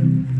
Amen.